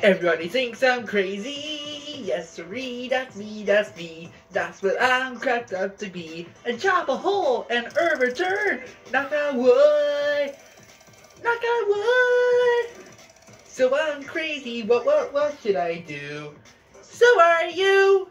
Everybody thinks I'm crazy. Yes, siree, that's me, that's me. That's what I'm cracked up to be. And chop a hole and overturn. Knock on wood. Knock on wood. So I'm crazy. What, what, what should I do? So are you.